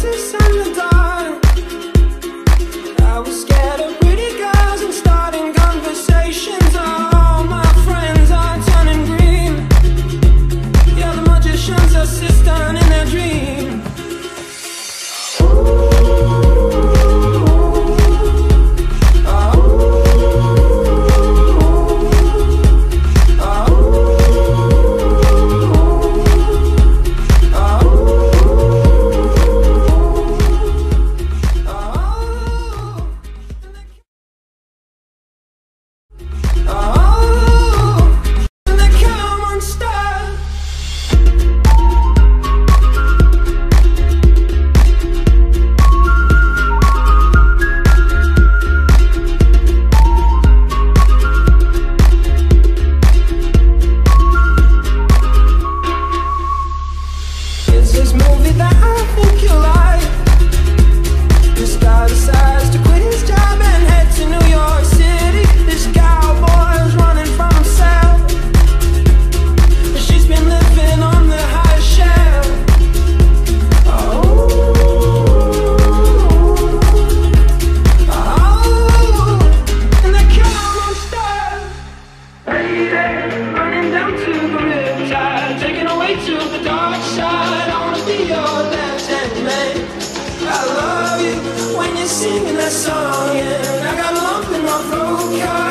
to send the dog. this movie that I think you like. Just gotta I love you when you're singing that song, and I got a lump in my throat.